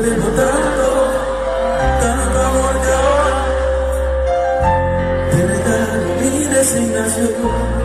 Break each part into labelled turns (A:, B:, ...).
A: tenemos tanto, tanto amor que ahora, de regalar mi
B: resignación.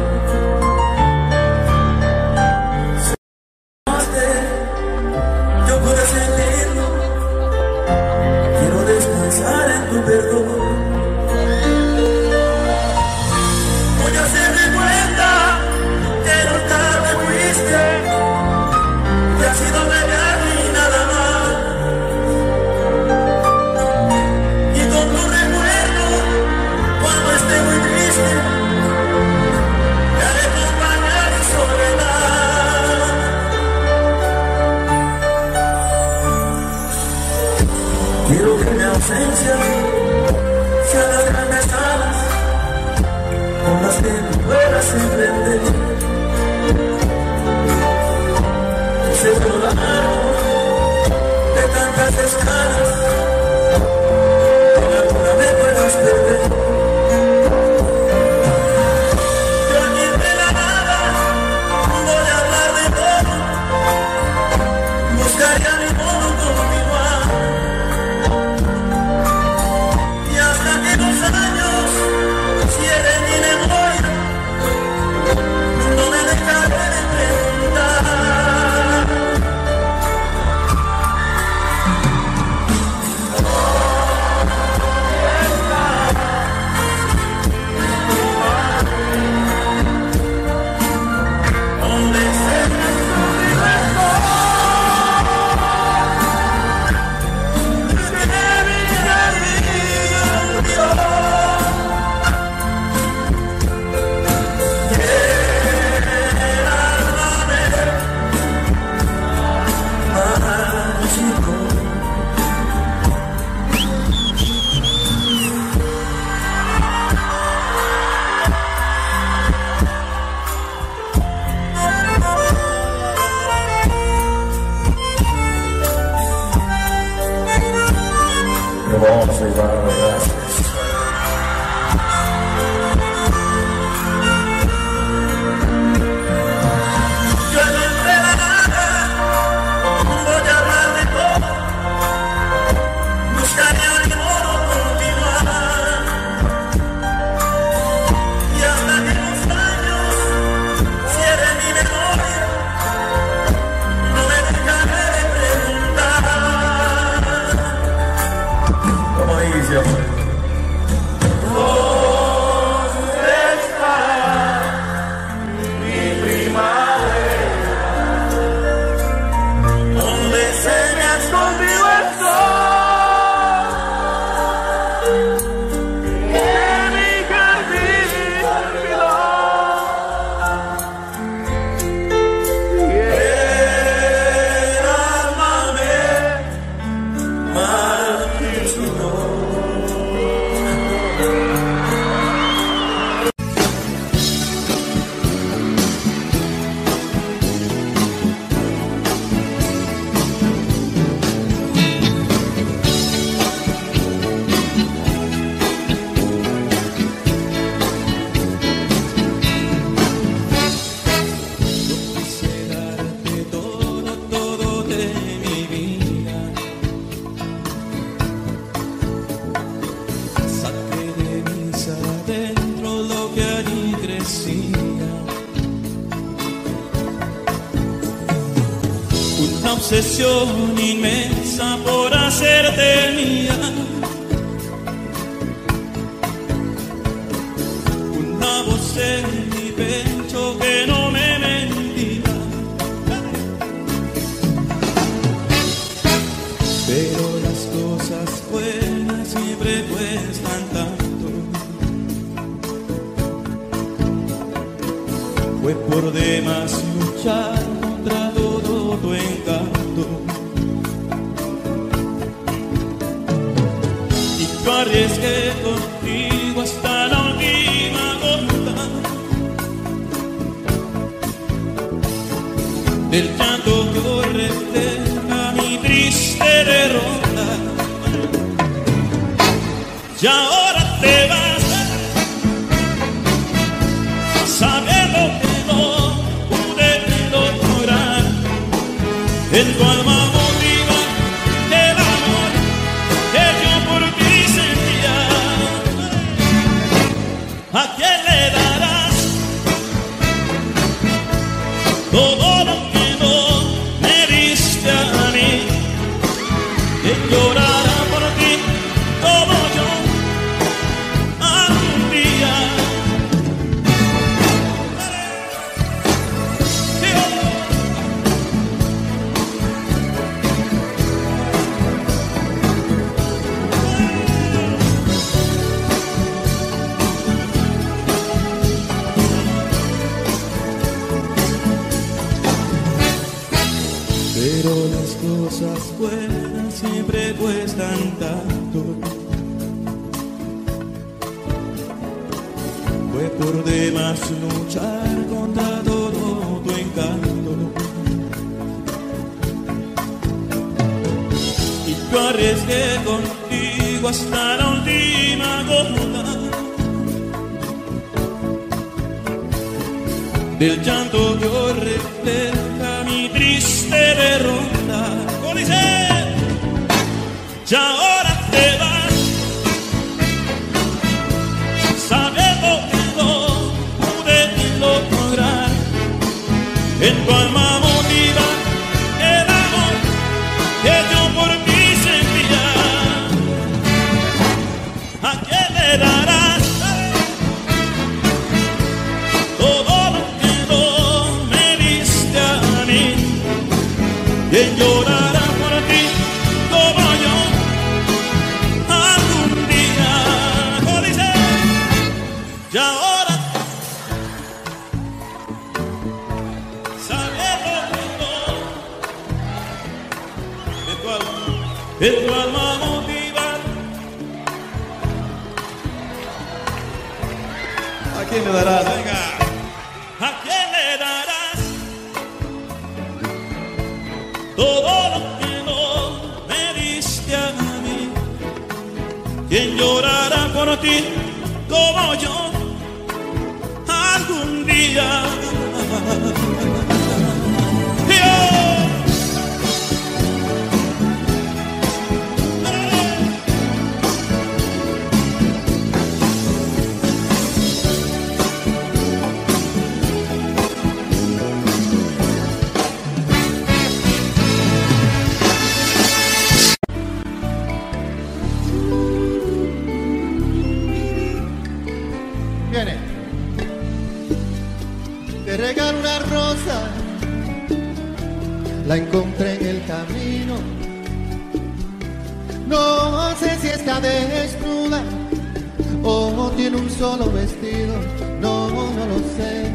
B: Solo vestido, no, no lo sé.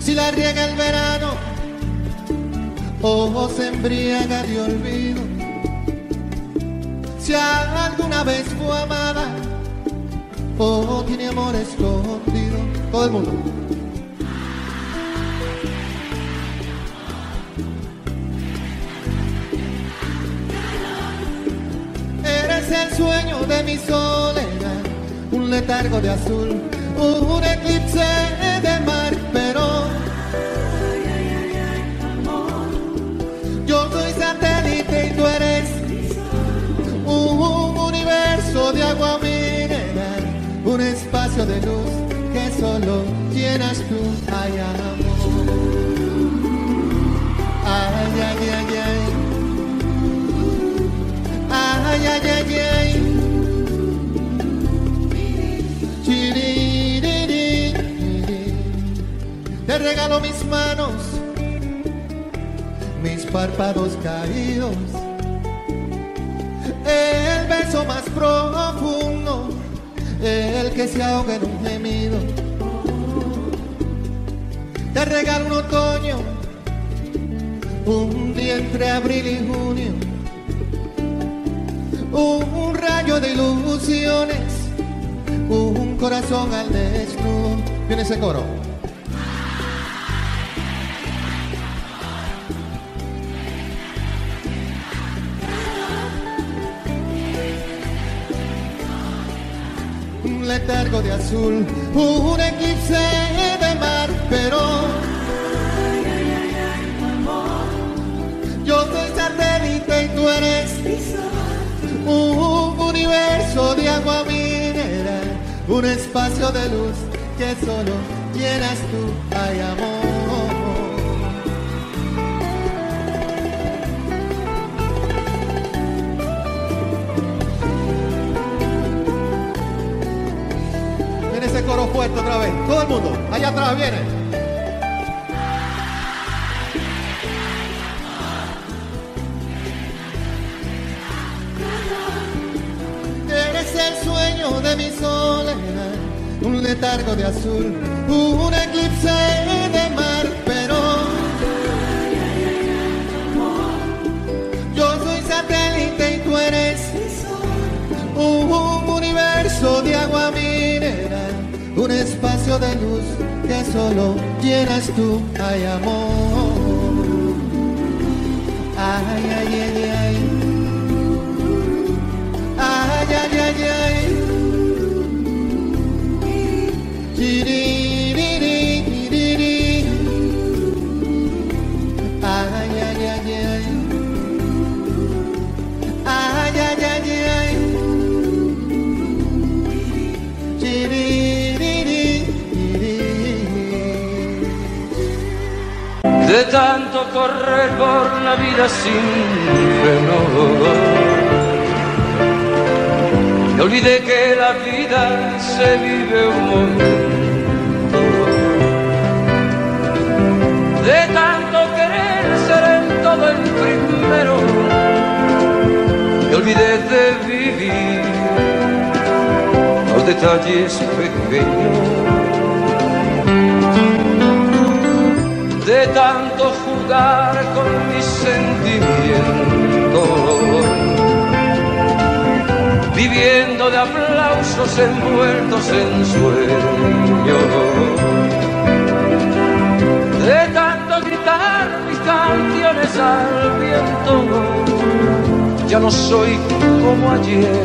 B: Si la riega el verano o se embriaga de olvido. Si alguna vez fue amada o tiene amor escondido. Todo el mundo. Eres el sueño de mi soledad, un letargo de azul, un eclipse de mar, pero yo soy satélite y tú eres un universo de agua mineral, un espacio de luz que solo llenas tú, ay amor. Ay, ay, ay, ay. Ay, ay, ay, ay. Te regalo mis manos, mis párpados caídos el beso más profundo, el que se ahoga en un gemido. Te regalo un otoño, un día entre abril y junio, un rayo de ilusiones, un corazón al desnudo. Viene ese coro. De azul, un eclipse de mar, pero yo soy satélite y tú eres un universo de agua mineral, un espacio de luz que solo llenas tú, ay amor. Fuerte otra vez. Todo el mundo. Allá atrás viene. Eres el sueño de mi soledad, un letargo de azul, un eclipse espacio de luz que solo llenas tú, ay amor. Ay, ay, ay, ay. Ay, ay, ay, ay.
C: De tanto correr por la vida sin freno. Me olvidé que la vida se vive un momento. De tanto querer ser en todo el primero, me olvidé de vivir los detalles pequeños. De tanto jugar con mis sentimientos, viviendo de aplausos envueltos en sueños, de tanto gritar mis canciones al viento, ya no soy como ayer,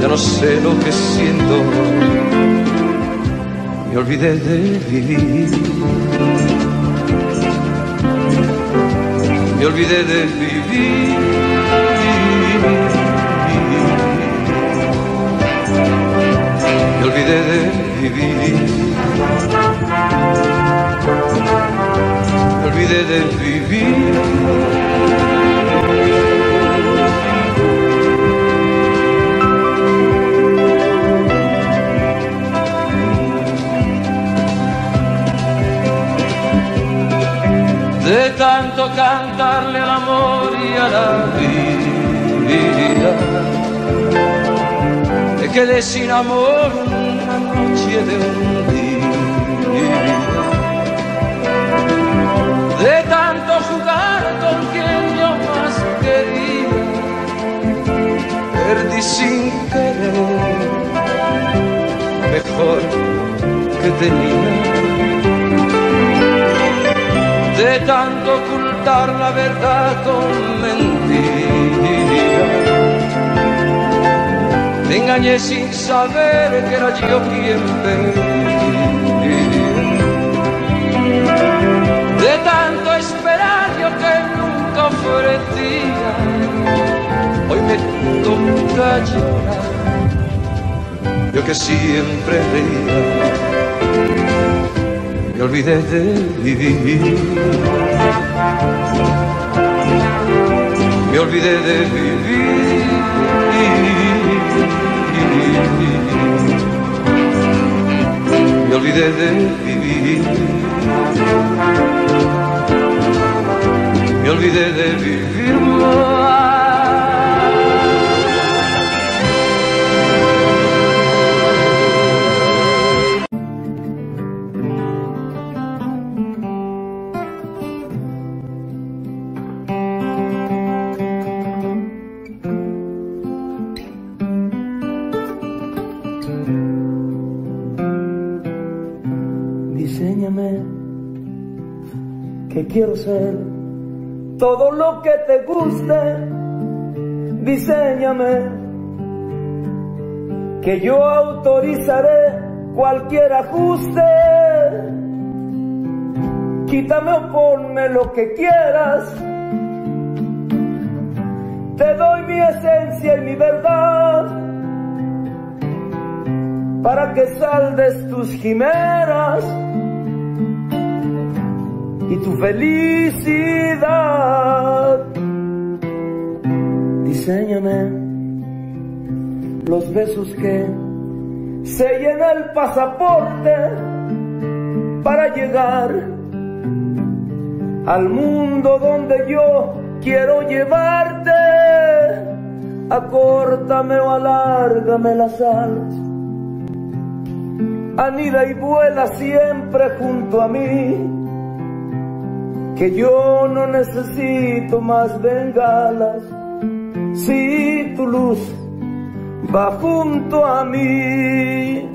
C: ya no sé lo que siento me olvidé de vivir. Me olvidé de vivir. Me olvidé de vivir. Me olvidé de vivir. De tanto cantarle al amor y a la vida. Me quedé sin amor una noche de un día. De tanto jugar con quien yo más quería, perdí sin querer mejor que tenía de tanto ocultar la verdad con mentira. Me engañé sin saber que era yo quien perdía. De tanto esperar yo que nunca ofrecía, hoy me toca llorar, yo que siempre reía me olvidé de vivir. Me olvidé de vivir. Me olvidé de vivir. Me olvidé de vivir.
D: Todo lo que te guste. Diseñame que yo autorizaré cualquier ajuste. Quítame o ponme lo que quieras. Te doy mi esencia y mi verdad para que saldes tus quimeras y tu felicidad. Diseñame los besos que sellen el pasaporte para llegar al mundo donde yo quiero llevarte. Acórtame o alárgame las alas. Anida y vuela siempre junto a mí que yo no necesito más bengalas si tu luz va junto a mí.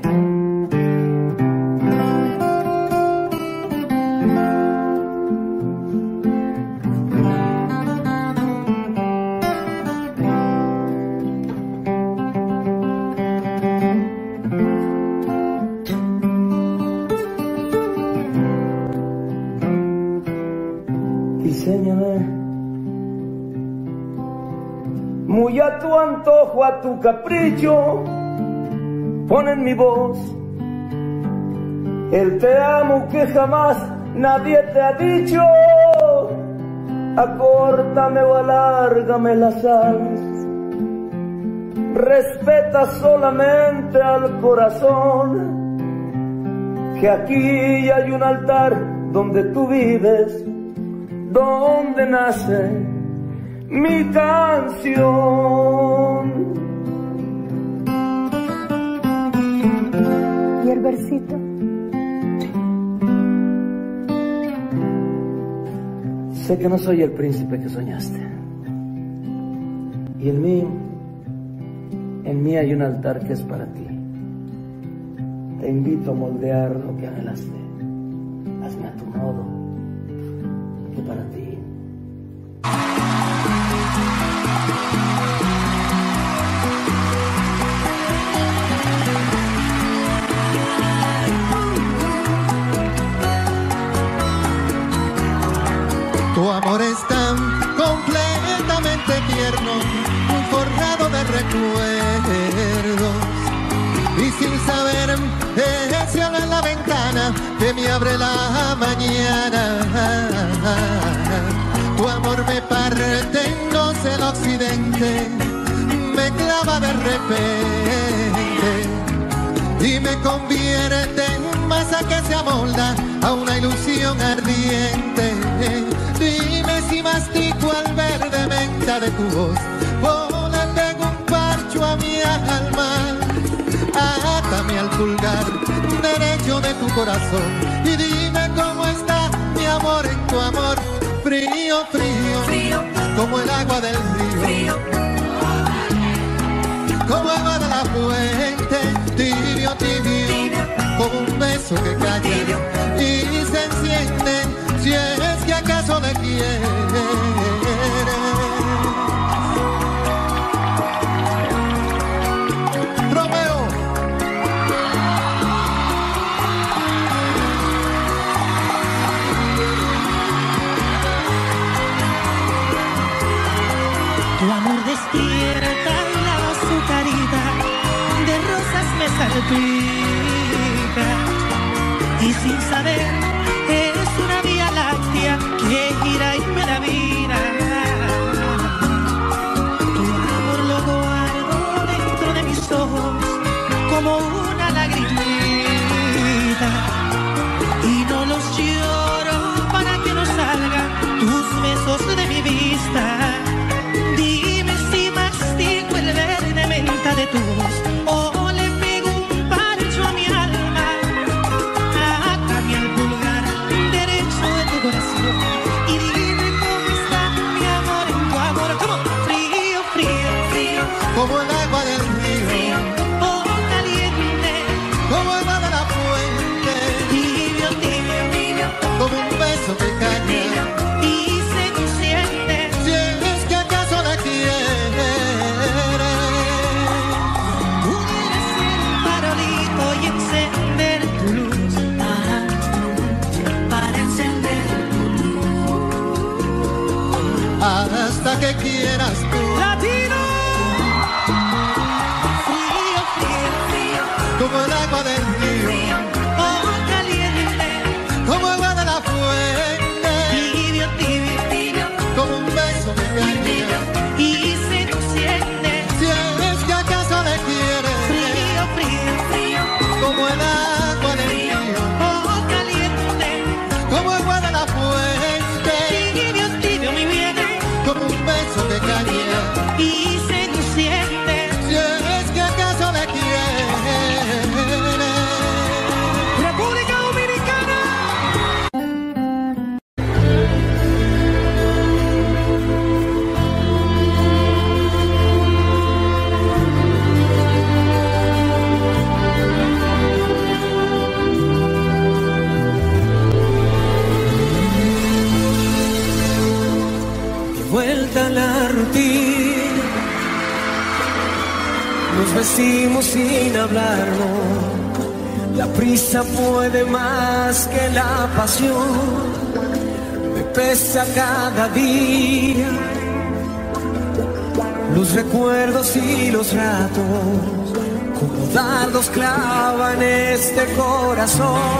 D: Enséñame. Muy a tu antojo, a tu capricho, pon en mi voz el te amo que jamás nadie te ha dicho. Acórtame o alárgame las alas. Respeta solamente al corazón que aquí hay un altar donde tú vives, donde nace mi canción.
E: ¿Y el versito?
D: Sé que no soy el príncipe que soñaste. Y en mí, en mí hay un altar que es para ti. Te invito a moldear lo que anhelaste. Hazme a tu modo,
B: dos el occidente, me clava de repente y me convierte en masa que se amolda a una ilusión ardiente. Dime si mastico al verde menta de tu voz, pego un parcho a mi alma. Átame al pulgar derecho de tu corazón y dime cómo está mi amor en tu amor. Frío, frío, como el agua del río. Como agua de la fuente, tibio, tibio, como un beso que calla y se enciende, si es que acaso le quiere.
F: corazón.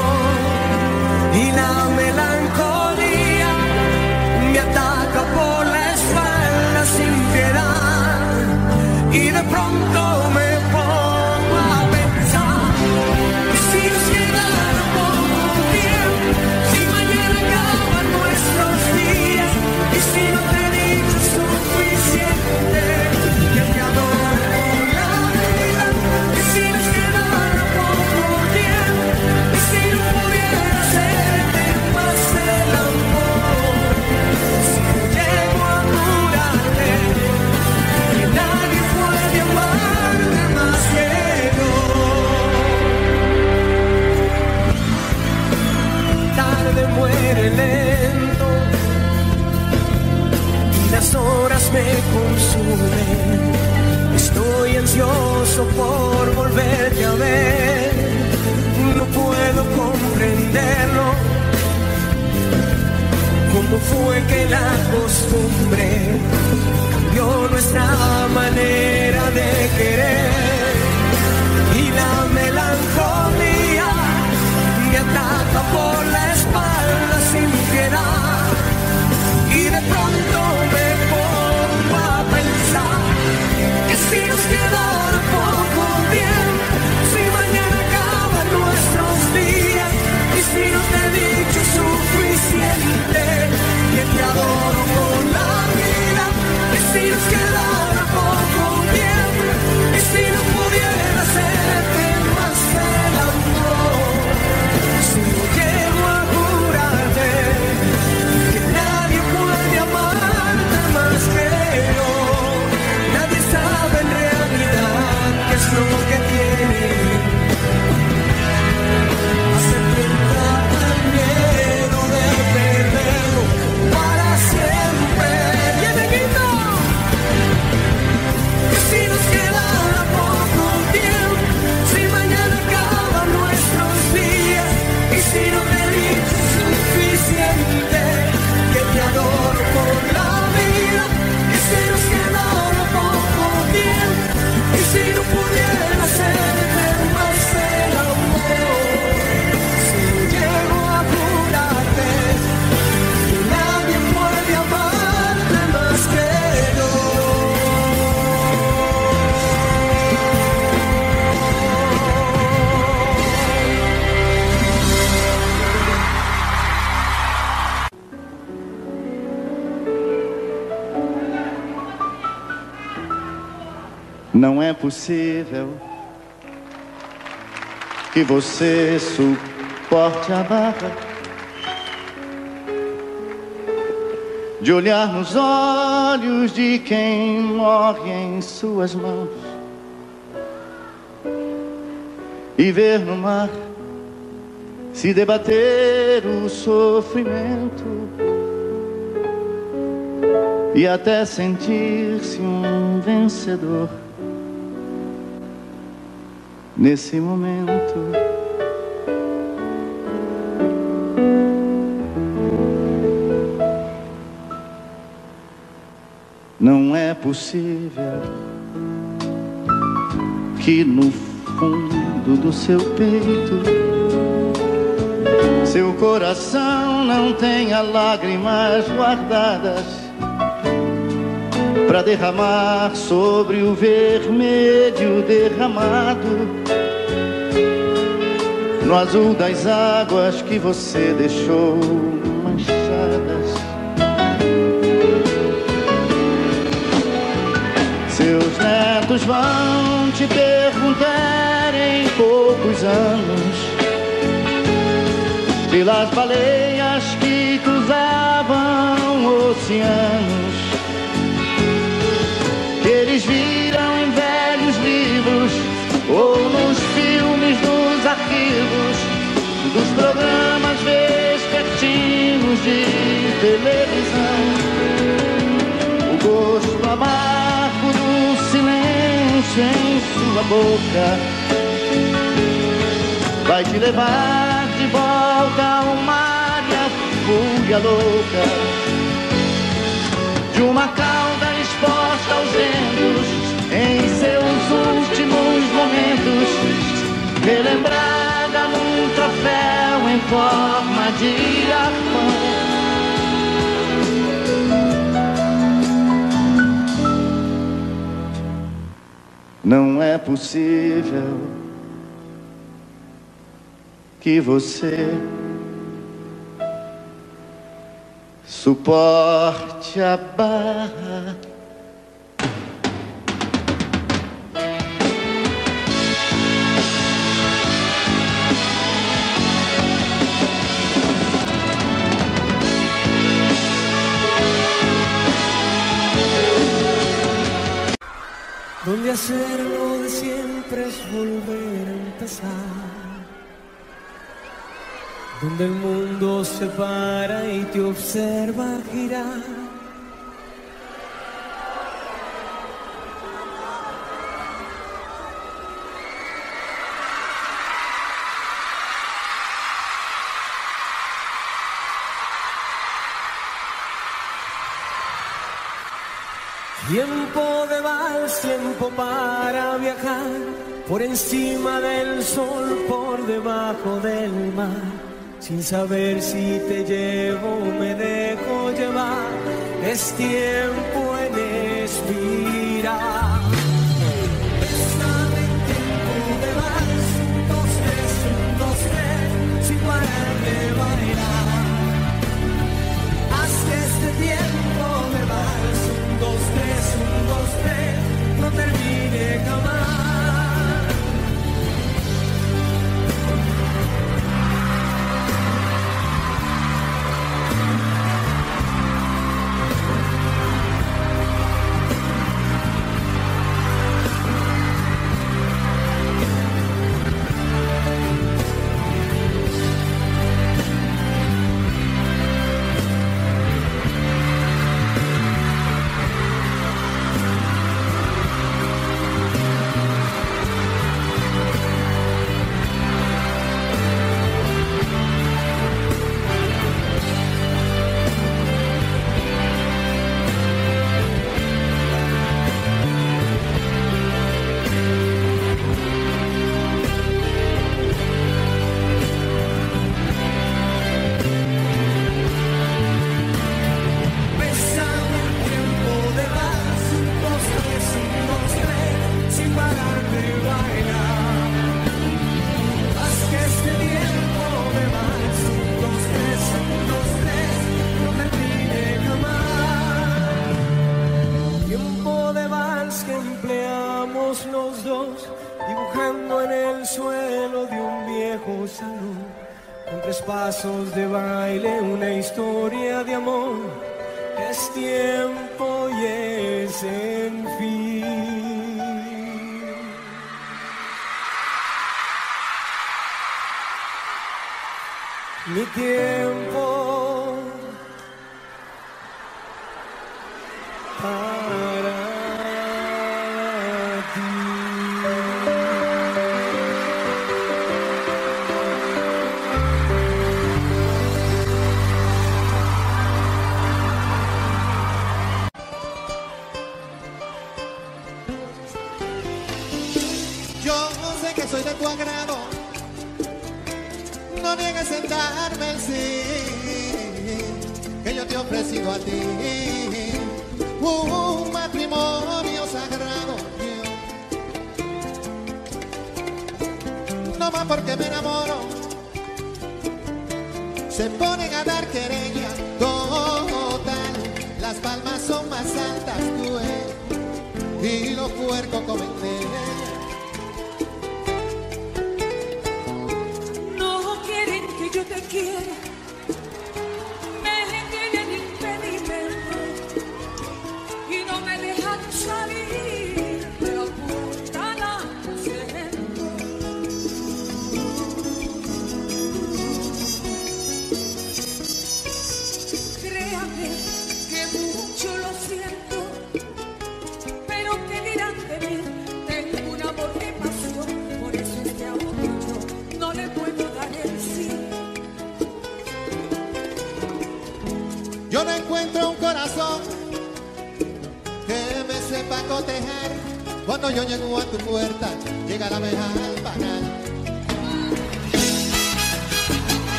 G: possível que você suporte a barra de olhar nos olhos de quem morre em suas mãos e ver no mar se debater o sofrimento e até sentir-se um vencedor nesse momento. Não é possível que no fundo do seu peito seu coração não tenha lágrimas guardadas para derramar sobre o vermelho derramado. No azul das águas que você deixou manchadas. Seus netos vão te perguntar em poucos anos. Pelas baleias que cruzavam oceanos eles viram em velhos livros ou nos filmes dos arquivos dos programas vespertinos de televisão. O gosto amargo do silêncio em sua boca vai te levar de volta ao uma e fúria louca de uma casa relembrada num troféu em forma de arpão. Não é possível que você suporte a barra
H: Hacer lo de siempre es volver a empezar. Donde el mundo se para y te observa girar. para viajar por encima del sol, por debajo del mar. Sin saber si te llevo, o me dejo llevar. Es tiempo en expirar. Bésame tiempo de más, dos, tres, un, dos, tres, sin parar de bailar. Haz este tiempo de más, un, dos, tres, un, dos, tres. Come on.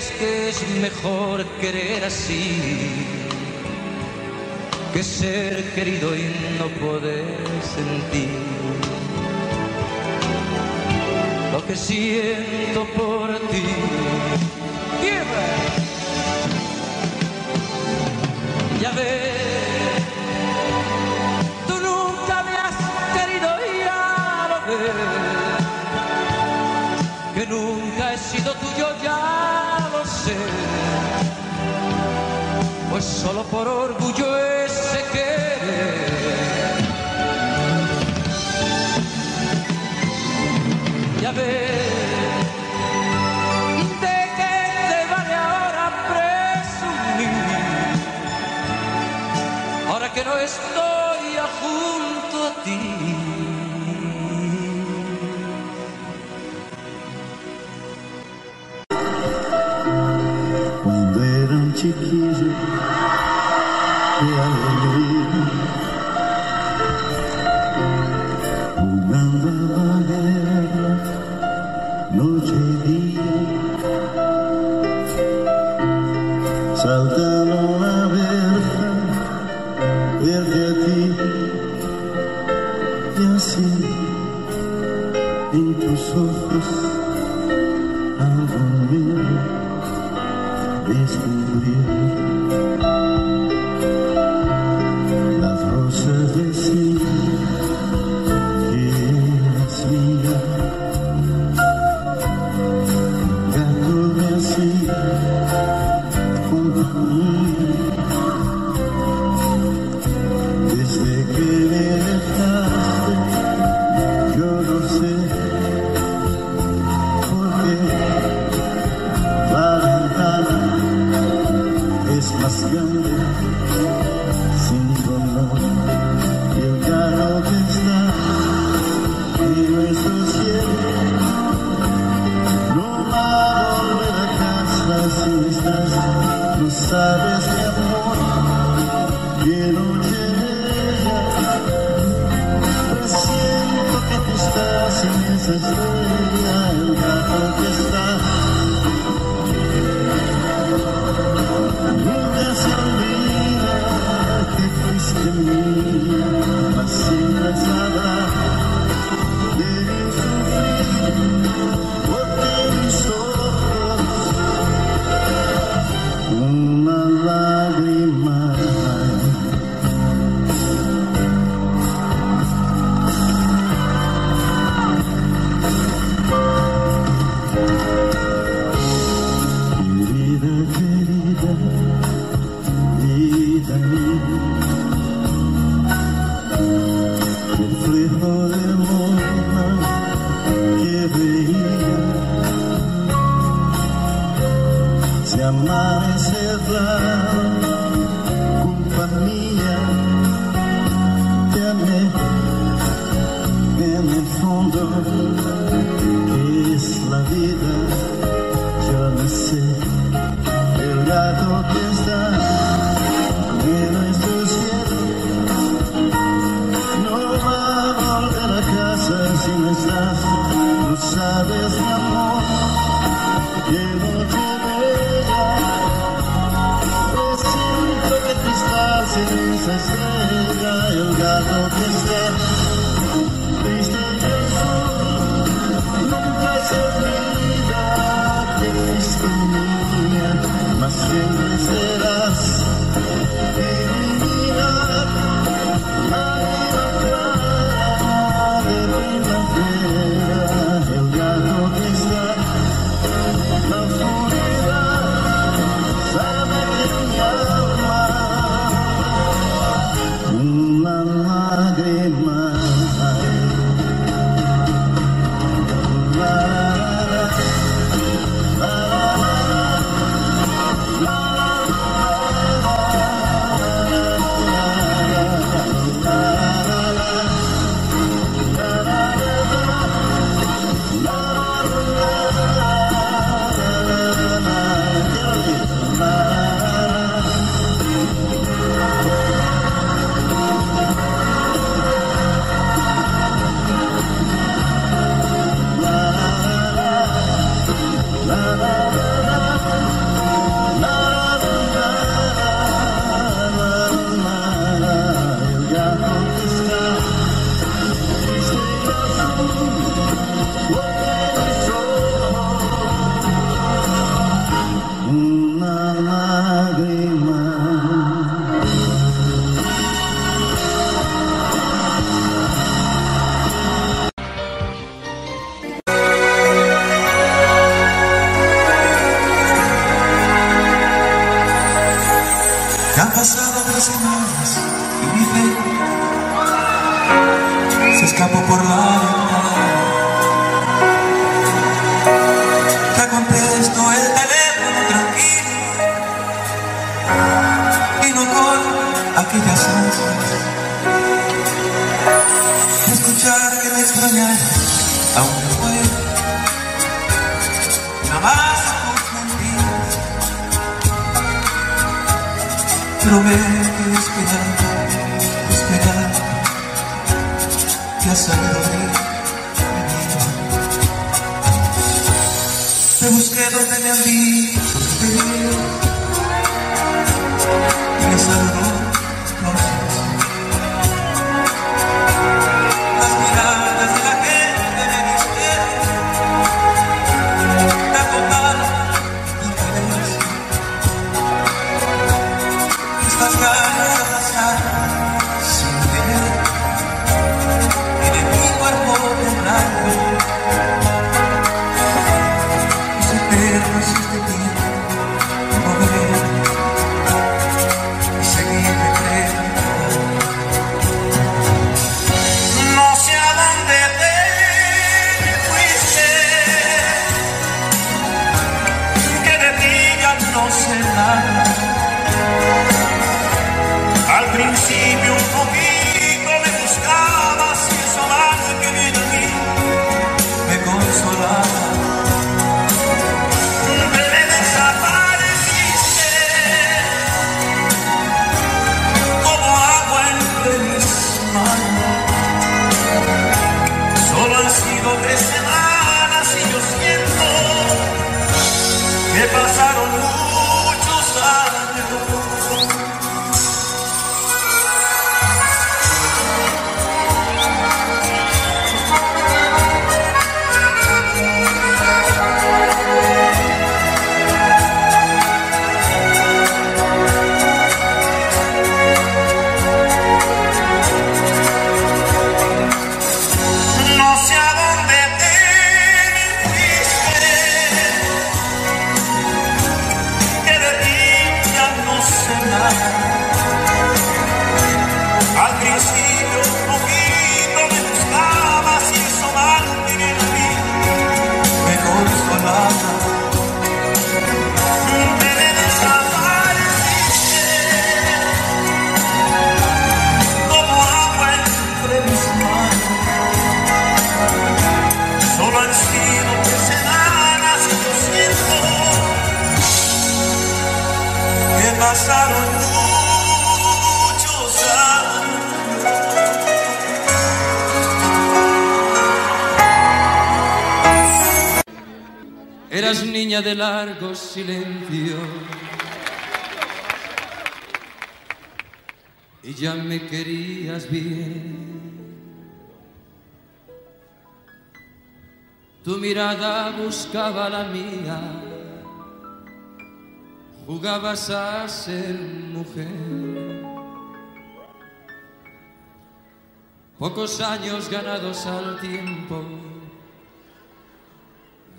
H: es
B: que
C: es mejor querer así que ser querido y no poder sentir.
G: see y
I: me
C: buscaba la mía, jugabas a ser mujer. Pocos años ganados al tiempo,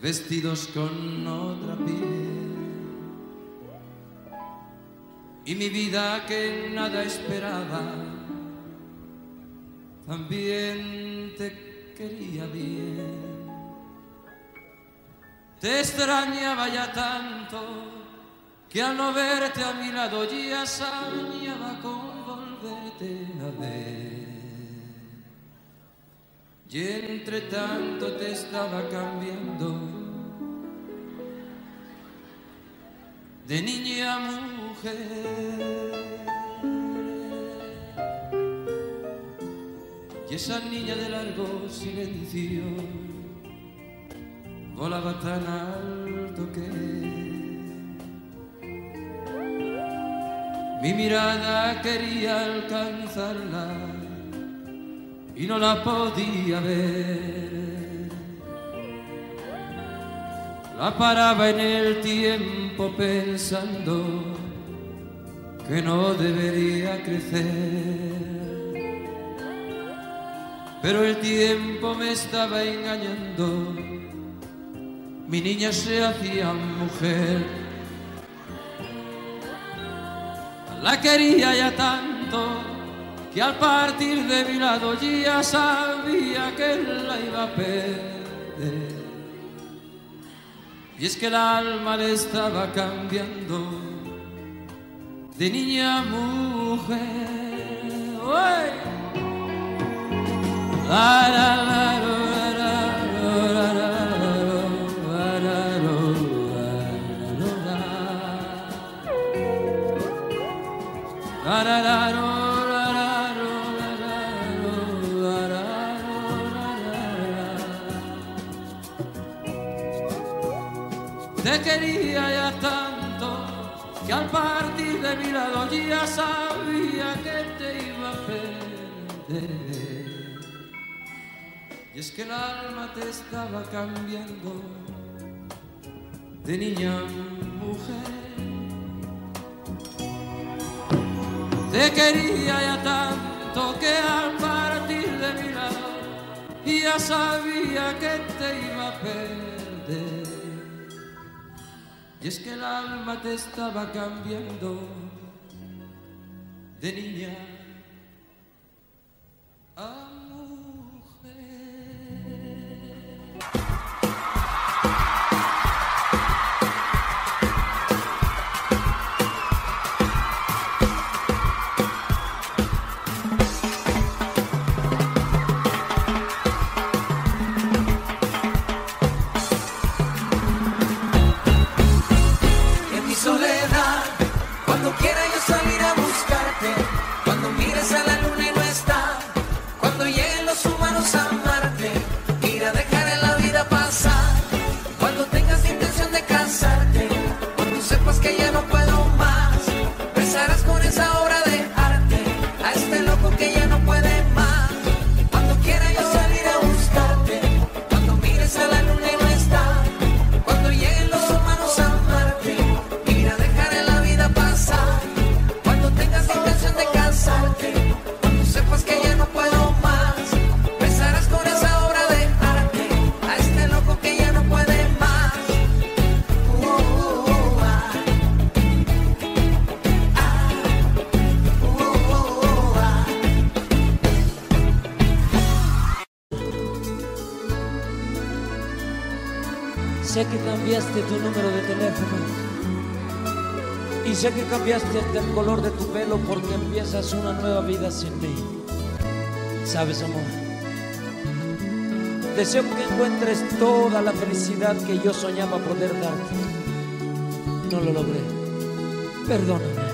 C: vestidos con otra piel. Y mi vida que nada esperaba, también te quería bien. Te extrañaba ya tanto que al no verte a mi lado ya soñaba con volverte a ver. Y entre tanto te estaba cambiando de niña a mujer. Y esa niña de largo silencio volaba tan alto que mi mirada quería alcanzarla y no la podía ver. La paraba en el tiempo pensando que no debería crecer. Pero el tiempo me estaba engañando, mi niña se hacía mujer. La quería ya tanto que al partir de mi lado ya sabía que la iba a perder. Y es que el alma le estaba cambiando de niña a mujer. Que al partir de mi lado ya sabía que te iba a perder. Y es que el alma te estaba cambiando de niña a mujer. Te quería ya tanto que al partir de mi lado ya sabía que te iba a perder. Y es que el alma te estaba cambiando de niña. A
D: cambiaste tu número de teléfono. Y sé que cambiaste hasta el color de tu pelo porque empiezas una nueva vida sin mí. ¿Sabes, amor? Deseo que encuentres toda la felicidad que yo soñaba poder darte. No lo logré. Perdóname.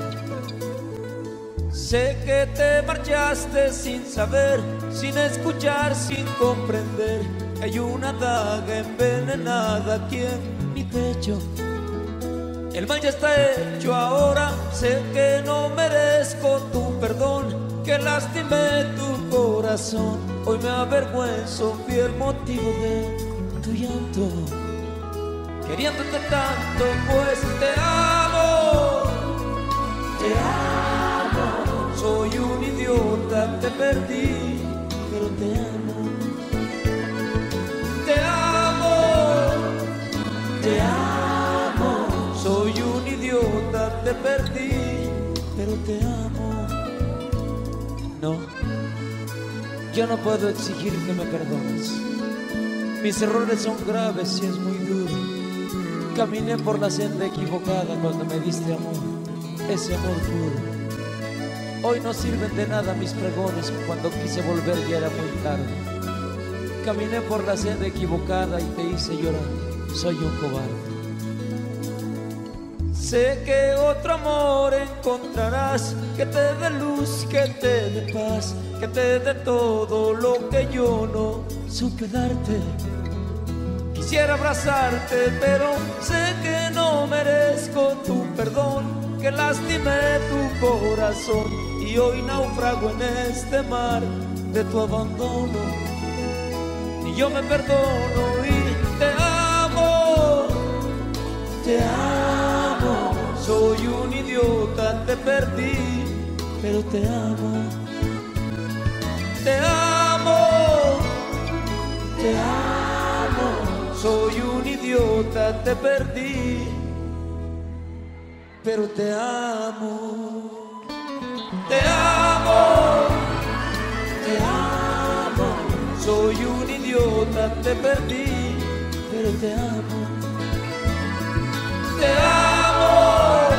D: Sé que te marchaste sin saber, sin escuchar, sin comprender. Hay una daga envenenada aquí en El mal ya está hecho ahora, sé que no merezco tu perdón, que lastimé tu corazón. Hoy me avergüenzo, fui el motivo de tu llanto. Queriéndote tanto, pues te amo, te amo. Soy un idiota, te perdí, te amo. No, yo no puedo exigir que me perdones. Mis errores son graves y es muy duro. Caminé por la senda equivocada cuando me diste amor, ese amor puro. Hoy no sirven de nada mis pregones, cuando quise volver ya era muy tarde. Caminé por la senda equivocada y te hice llorar, soy un cobarde. Sé que otro amor encontrarás, que te dé luz, que te dé paz, que te dé todo lo que yo no supe darte. Quisiera abrazarte, pero sé que no merezco tu perdón, que lastimé tu corazón y hoy naufrago en este mar de tu abandono. Y yo me perdono y te amo, te amo. Soy un idiota, te perdí, pero te amo, te amo, te amo. Soy un idiota, te perdí, pero te amo, te amo, te amo. Soy un idiota, te perdí, pero te amo, te amo,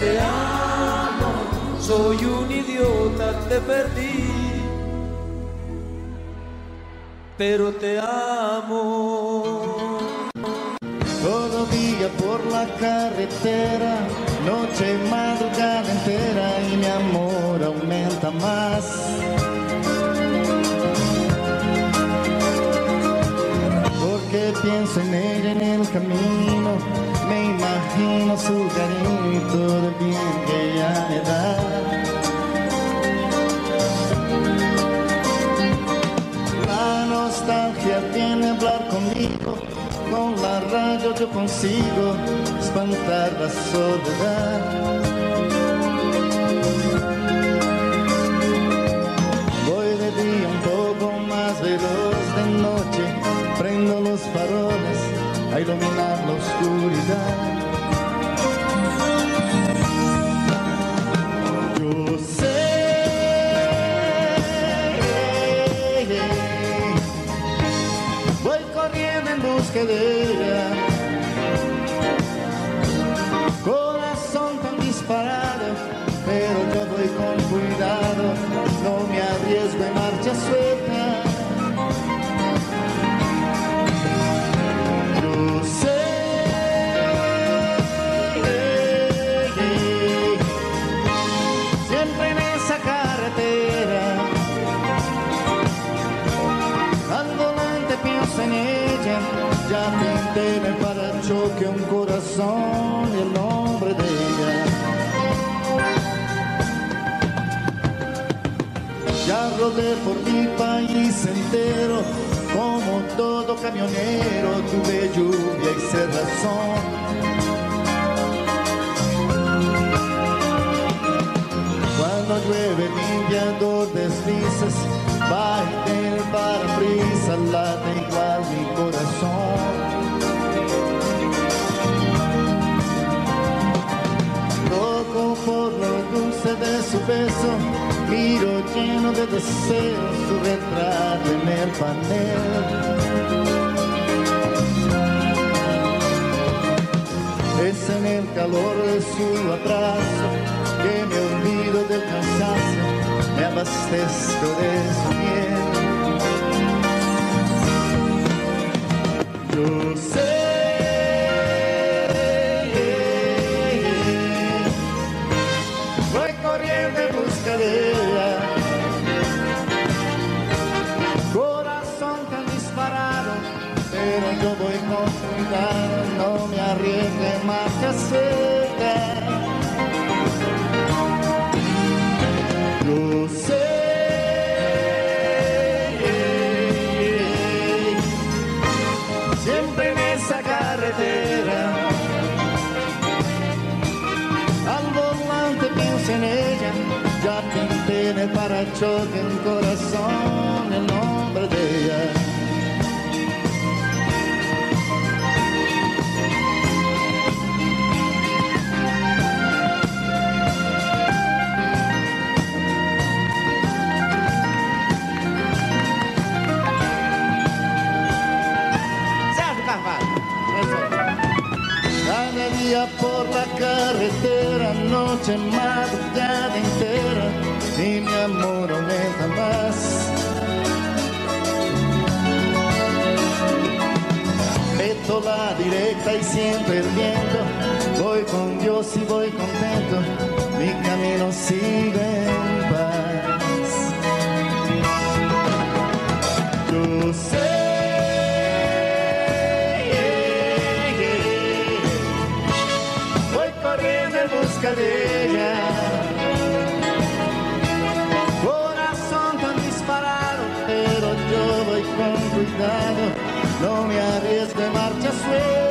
D: te amo. Soy un idiota, te perdí, pero te amo.
G: Todo día por la carretera, noche madrugada entera y mi amor aumenta más. Pienso en ella en el camino, me imagino su cariño y todo el bien que ella me da. La nostalgia tiene hablar conmigo, con la radio yo consigo espantar la soledad. Voy de día un poco más veloz de noche, prendo los faroles a iluminar la oscuridad. Yo sé Voy corriendo en busca de ella. Como todo camionero, tuve lluvia y cerrazón. Cuando llueve limpiador deslices, va en el parabrisas, late igual mi corazón. Por lo dulce de su beso, miro lleno de deseos su retrato en el panel. Es en el calor de su abrazo que me olvido del cansancio, me abastezco de su miel. Yo sé. Voy pero yo voy con cuidado, no me arriesgue en marcha suelta. Yo sé. Siempre en esa carretera al volante pienso en ella, ya pinté en el parachoque en corazón el nombre de ella. Por la carretera, noche, madrugada entera, y mi amor aumenta más. Meto la directa y siento el viento, voy con Dios y voy contento, mi camino sigue en paz. Yo sé. En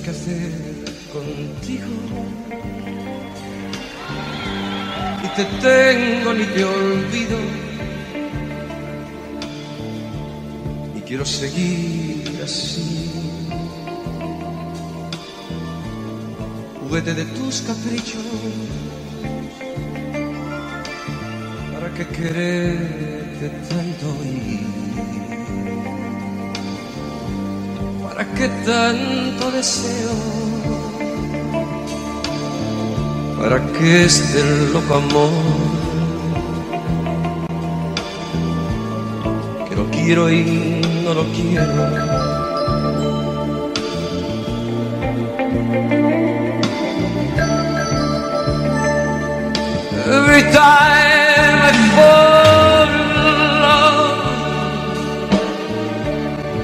G: Sé
C: qué hacer contigo. Ni te tengo ni te olvido. Y quiero seguir así. Juguete de tus caprichos. ¿Para qué quererte tanto y ¿Para qué tanto deseo? ¿Para qué este loco amor? Que lo quiero y no lo quiero. Every time I fall in love,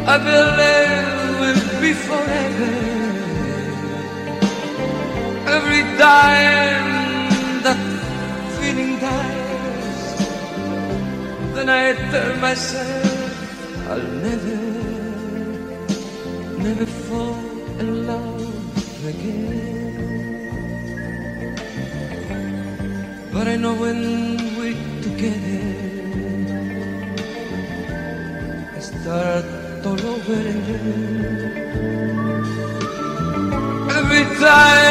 C: I believe time that feeling dies, then I tell myself I'll never, never fall in love again. But I know when we're together, I start all over again. Every time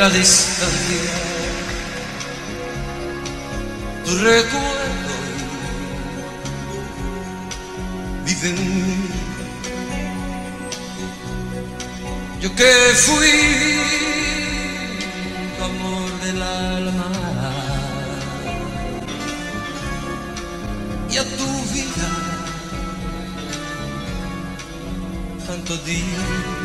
B: la
C: distancia, tu recuerdo vive en mí. Yo que fui tu amor del alma y a tu vida tanto día.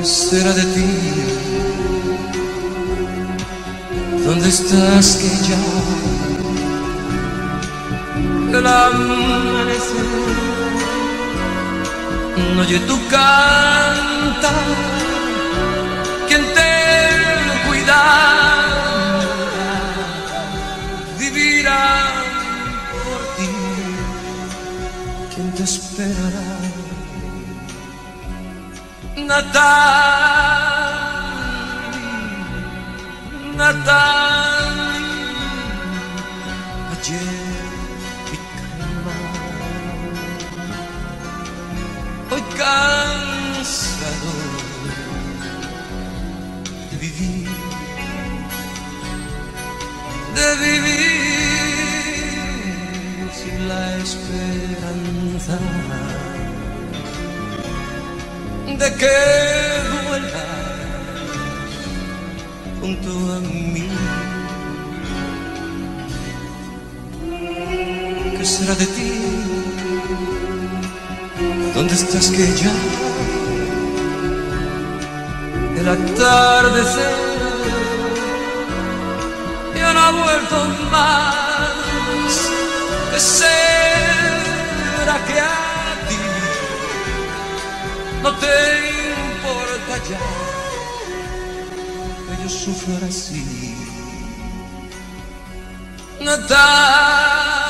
C: ¿Qué será de ti? ¿Dónde estás que ya el amanecer no oye tu canta? ¿Quién te cuidará? Natal, Natal, ayer mi calma, hoy cansado de vivir, de vivir sin la esperanza de que vuelvas junto a mí. ¿Qué será de ti? ¿Dónde estás que ya el atardecer ya no ha vuelto más? ¿Qué será que ti no te importa ya que yo sufra así. Natalie.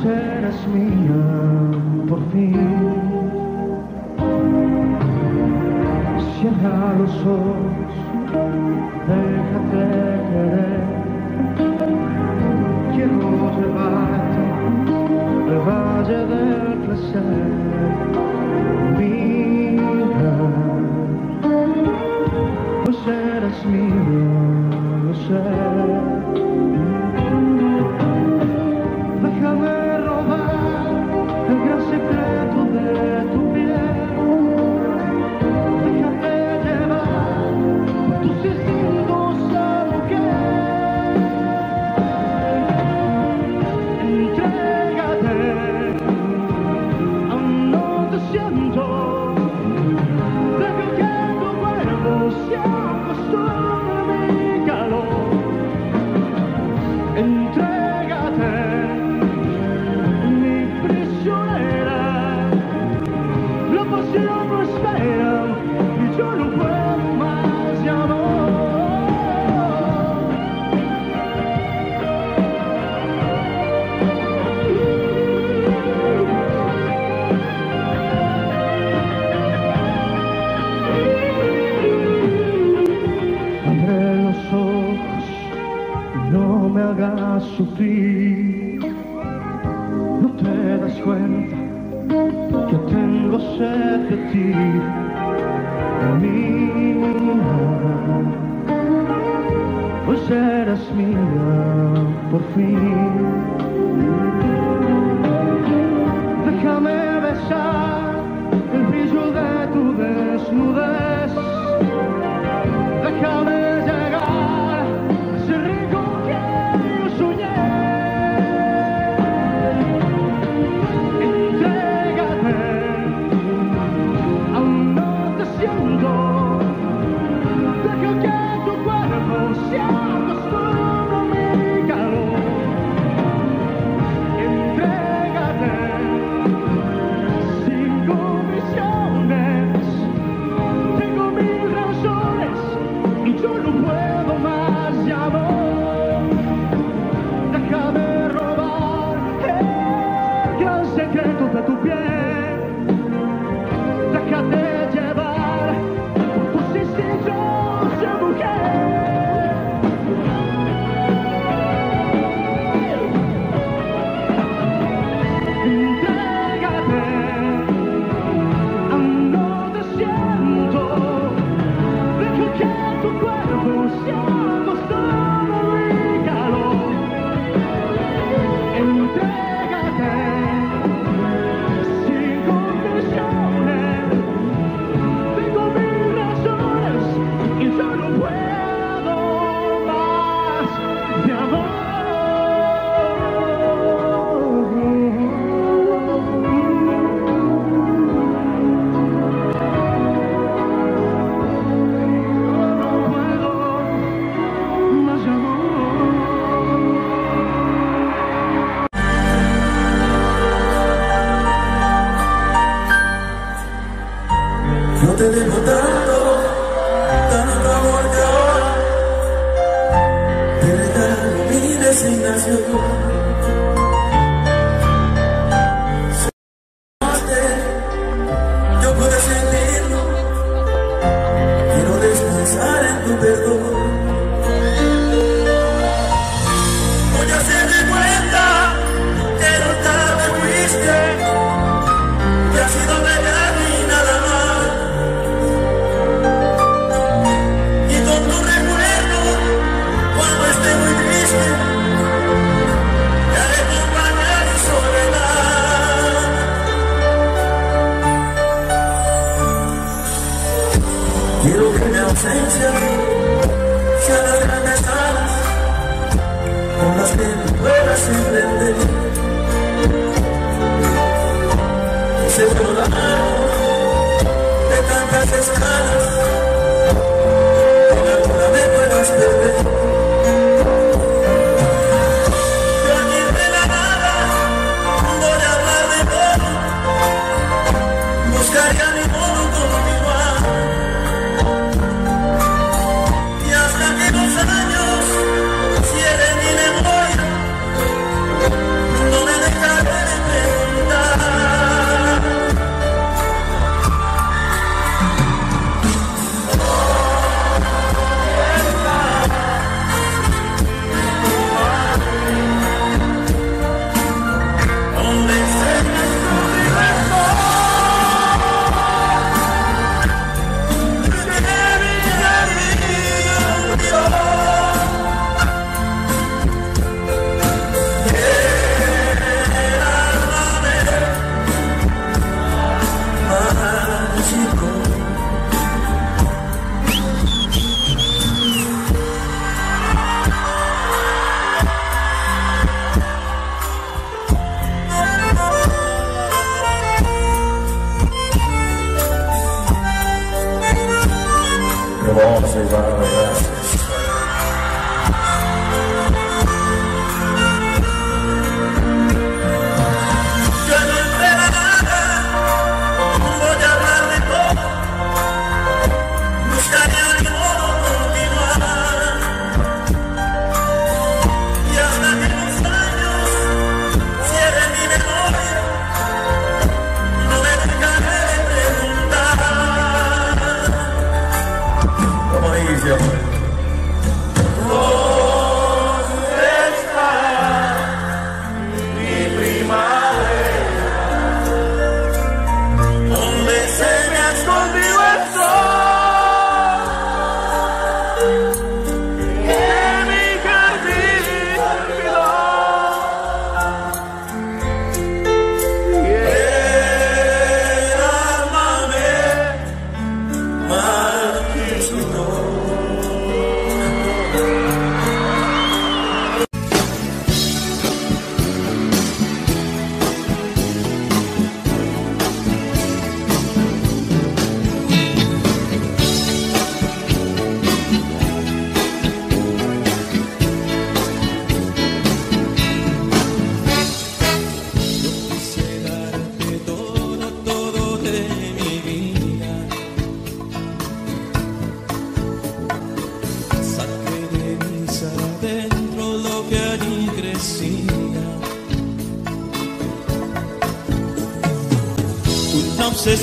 J: Hoy serás mía por fin. Cierra los ojos, déjate querer. Quiero llevarte al valle del placer. Mira, hoy
A: see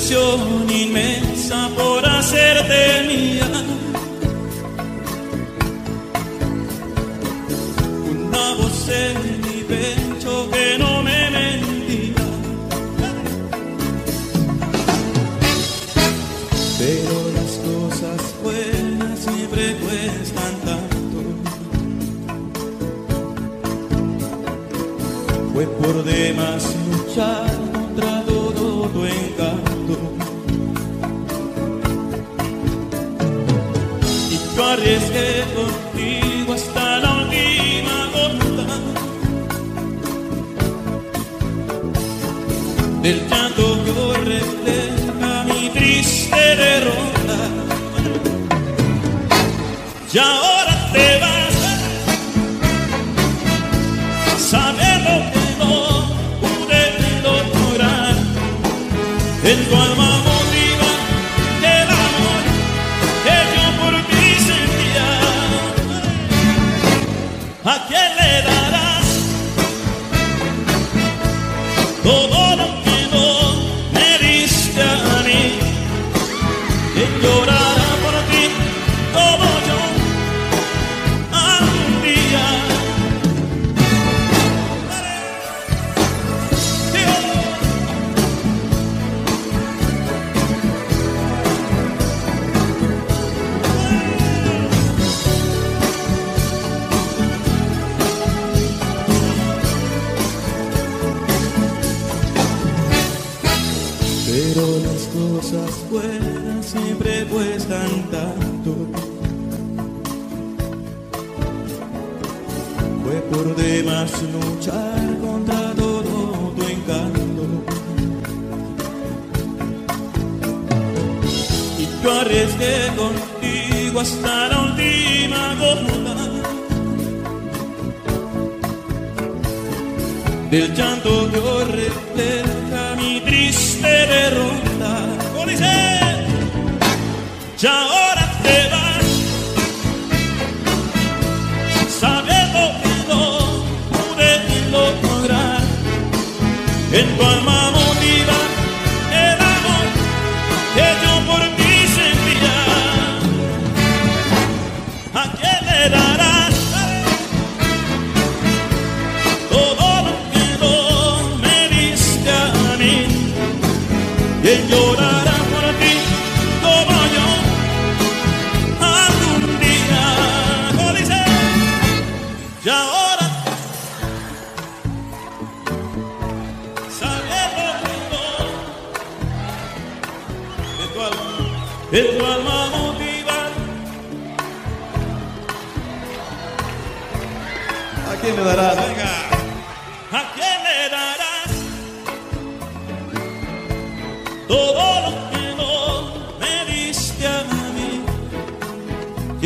A: Una
K: arriesgué contigo hasta la última gota. Del llanto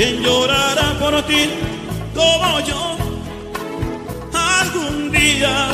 K: quien llorará por ti como yo algún día.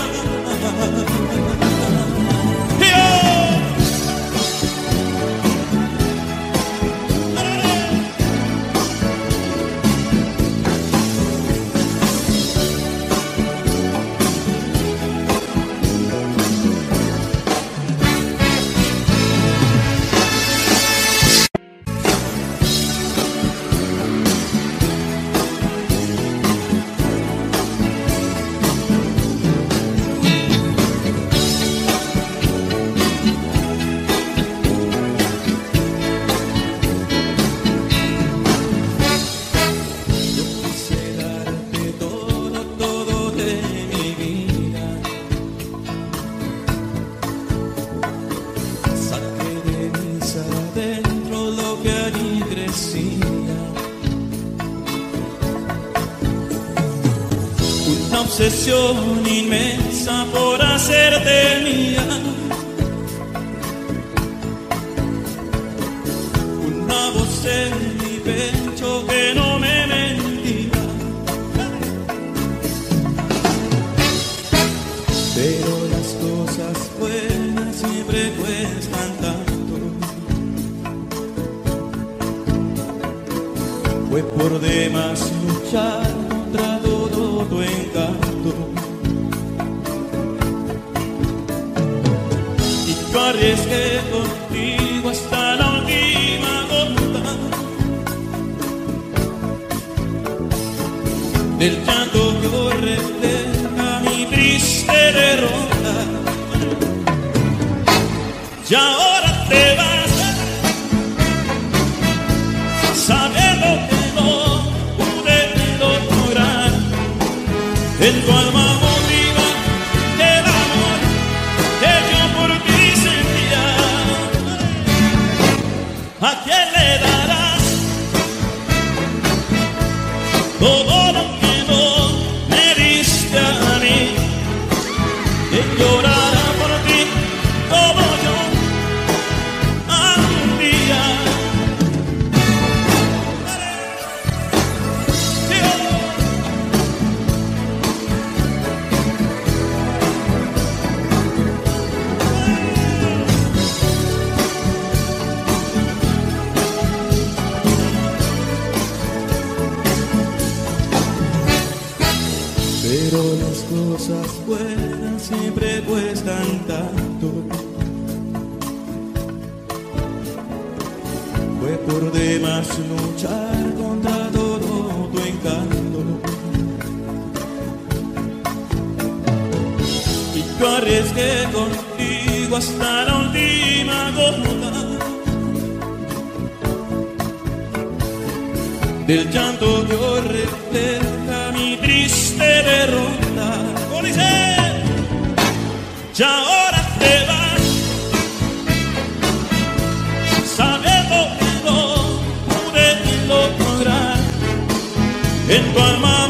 K: canción inmensa por siempre cuestan tanto. Fue por demás luchar contra todo tu encanto. Y yo arriesgué contigo hasta la última gota. Del llanto que refleja mi triste derrota y ahora te vas. Sabiendo que no pude lograr en tu alma.